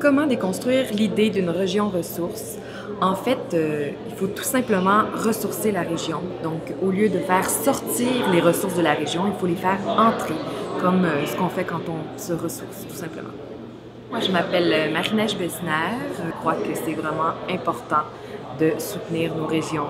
comment déconstruire l'idée d'une région ressource? En fait, euh, il faut tout simplement ressourcer la région. Donc, au lieu de faire sortir les ressources de la région, il faut les faire entrer, comme euh, ce qu'on fait quand on se ressource, tout simplement. Moi, je m'appelle euh, Marinèche Je crois que c'est vraiment important de soutenir nos régions,